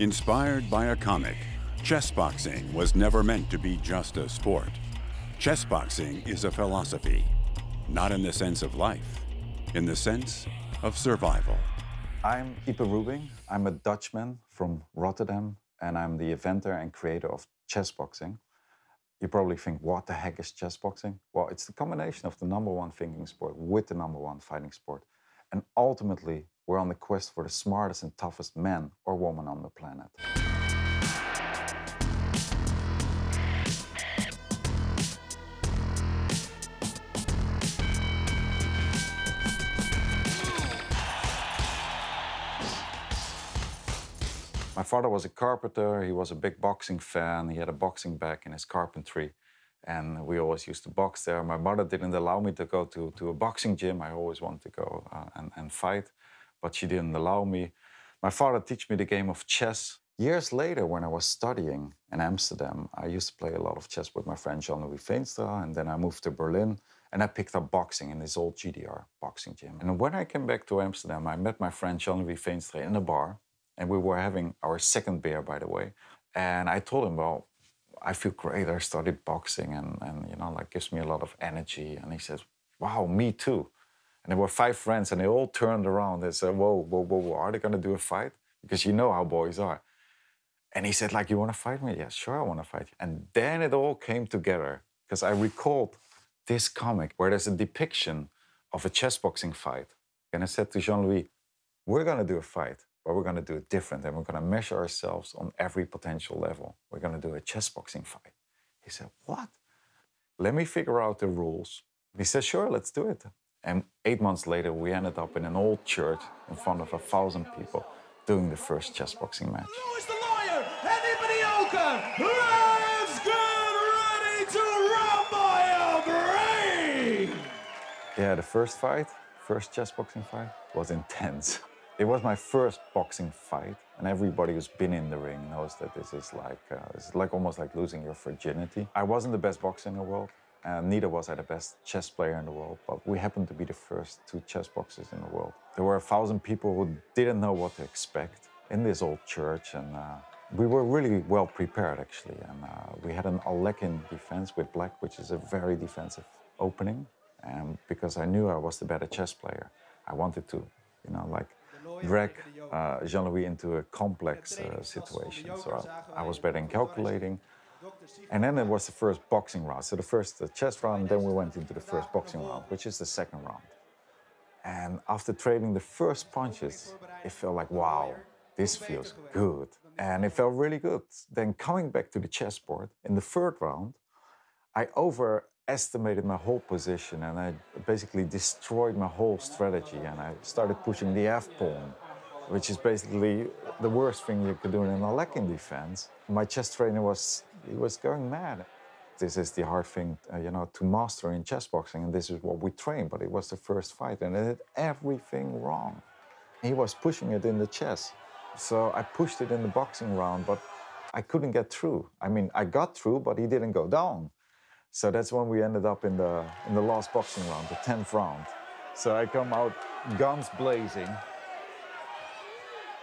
Inspired by a comic, chess boxing was never meant to be just a sport. Chess boxing is a philosophy, not in the sense of life, in the sense of survival. I'm Iepe Rubingh. I'm a Dutchman from Rotterdam, and I'm the inventor and creator of chess boxing. You probably think, what the heck is chess boxing? Well, it's the combination of the number one thinking sport with the number one fighting sport. And ultimately, we're on the quest for the smartest and toughest man or woman on the planet. My father was a carpenter, he was a big boxing fan, he had a boxing bag in his carpentry, and we always used to box there. My mother didn't allow me to go to, to a boxing gym, I always wanted to go uh, and, and fight, but she didn't allow me. My father taught me the game of chess. Years later, when I was studying in Amsterdam, I used to play a lot of chess with my friend Jean-Louis Veenstra, and then I moved to Berlin, and I picked up boxing in this old GDR boxing gym. And when I came back to Amsterdam, I met my friend Jean-Louis Veenstra in a bar, and we were having our second beer, by the way. And I told him, well, I feel great. I started boxing and, and you know, like gives me a lot of energy. And he says, wow, me too. There were five friends and they all turned around and said, whoa, whoa, whoa, whoa, are they going to do a fight? Because you know how boys are. And he said, like, you want to fight me? Yeah, sure, I want to fight you. And then it all came together because I recalled this comic where there's a depiction of a chess boxing fight. And I said to Jean-Louis, we're going to do a fight but we're going to do it different and we're going to measure ourselves on every potential level. We're going to do a chess boxing fight. He said, What? Let me figure out the rules. He said, Sure, let's do it. And eight months later, we ended up in an old church in front of a thousand people doing the first chess boxing match. Lewis the lawyer, Andy let's get ready to rumble your brain! Yeah, the first fight, first chess boxing fight, was intense. It was my first boxing fight, and everybody who's been in the ring knows that this is like uh, it's like almost like losing your virginity. I wasn't the best boxer in the world, and neither was I the best chess player in the world, but we happened to be the first two chess boxers in the world. There were a thousand people who didn't know what to expect in this old church, and uh, we were really well prepared actually. And uh, we had an Alekhine defense with black, which is a very defensive opening. And because I knew I was the better chess player, I wanted to, you know, like drag uh, Jean-Louis into a complex uh, situation. So I, I, was better in calculating. And then it was the first boxing round. So the first uh, chess round, then we went into the first boxing round, which is the second round. And after trading the first punches, it felt like, wow, this feels good. And it felt really good. Then coming back to the chessboard in the third round, I overestimated my whole position and I basically destroyed my whole strategy and I started pushing the F pawn, which is basically the worst thing you could do in an Alekhine defense. My chess trainer was he was going mad. This is the hard thing, uh, you know, to master in chess boxing, and this is what we train. But it was the first fight, and it did everything wrong. He was pushing it in the chess, so I pushed it in the boxing round, but I couldn't get through. I mean, I got through, but he didn't go down. So that's when we ended up in the in the last boxing round, the 10th round. So I come out guns blazing.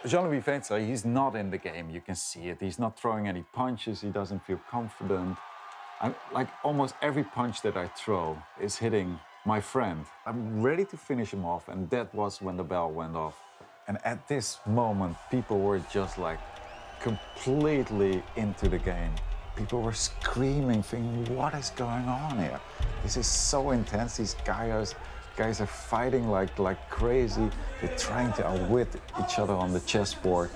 Jean-Louis Veenstra, he's not in the game, you can see it. He's not throwing any punches, he doesn't feel confident. I'm, like almost every punch that I throw is hitting my friend. I'm ready to finish him off, and that was when the bell went off. And at this moment, people were just like completely into the game. People were screaming, thinking, what is going on here? This is so intense. These guys, guys are fighting like, like crazy. They're trying to outwit each other on the chessboard.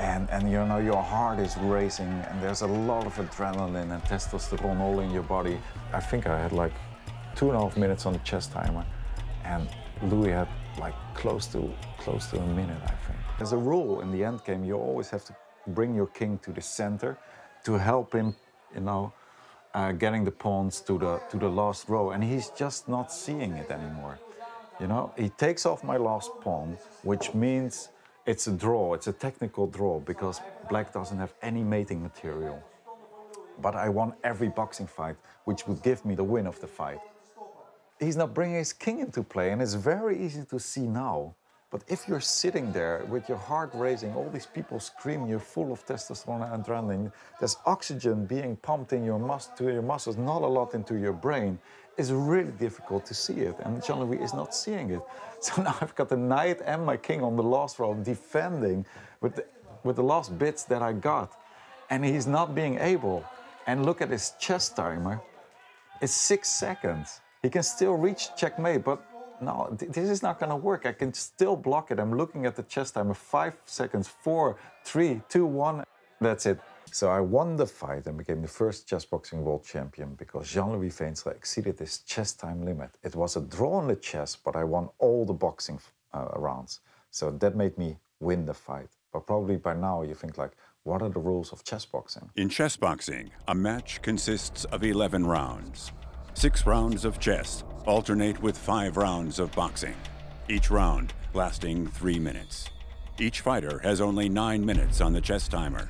And, and you know, your heart is racing, and there's a lot of adrenaline and testosterone all in your body. I think I had like two and a half minutes on the chess timer, and Louis had like close to close to a minute, I think. As a rule in the end game, you always have to bring your king to the center to help him, you know, uh, getting the pawns to the to the last row, and he's just not seeing it anymore. You know, he takes off my last pawn, which means it's a draw. It's a technical draw because black doesn't have any mating material. But I won every boxing fight, which would give me the win of the fight. He's not bringing his king into play, and it's very easy to see now But if you're sitting there with your heart racing, all these people screaming, you're full of testosterone and adrenaline, there's oxygen being pumped in your mus- to your muscles, not a lot into your brain, it's really difficult to see it. And Jean Louis is not seeing it. So now I've got the knight and my king on the last row defending with the, with the last bits that I got. And he's not being able. And look at his chess timer. It's six seconds. He can still reach checkmate, but no, th- this is not going to work. I can still block it. I'm looking at the chess timer. Five seconds, four, three, two, one. That's it. So I won the fight and became the first chess boxing world champion because Jean-Louis Veenstra exceeded his chess time limit. It was a draw in the chess, but I won all the boxing uh, rounds. So that made me win the fight. But probably by now you think like, what are the rules of chess boxing? In chess boxing, a match consists of 11 rounds. Six rounds of chess alternate with five rounds of boxing, each round lasting three minutes. Each fighter has only nine minutes on the chess timer.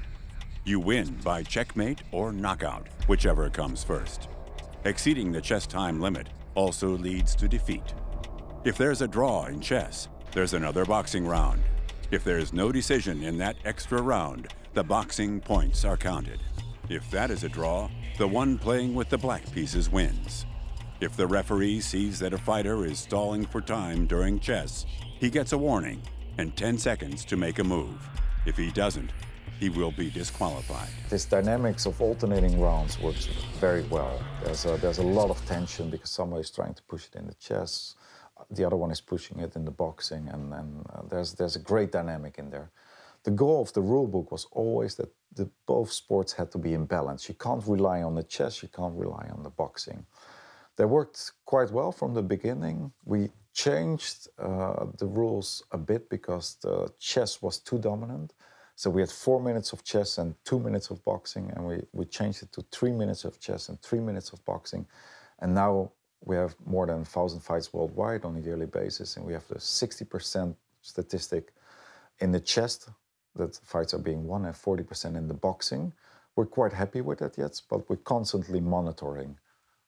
You win by checkmate or knockout, whichever comes first. Exceeding the chess time limit also leads to defeat. If there's a draw in chess, there's another boxing round. If there's no decision in that extra round, the boxing points are counted. If that is a draw, the one playing with the black pieces wins. If the referee sees that a fighter is stalling for time during chess, he gets a warning and 10 seconds to make a move. If he doesn't, he will be disqualified. This dynamics of alternating rounds works very well. There's a, there's a lot of tension because somebody is trying to push it in the chess, the other one is pushing it in the boxing, and, and uh, there's, there's a great dynamic in there. The goal of the rule book was always that the, both sports had to be in balance. You can't rely on the chess, you can't rely on the boxing. They worked quite well from the beginning. We changed uh, the rules a bit because the chess was too dominant. So we had four minutes of chess and two minutes of boxing, and we, we changed it to three minutes of chess and three minutes of boxing. And now we have more than 1,000 fights worldwide on a yearly basis, and we have the 60% statistic in the chess that fights are being won and 40% in the boxing. We're quite happy with that yet, but we're constantly monitoring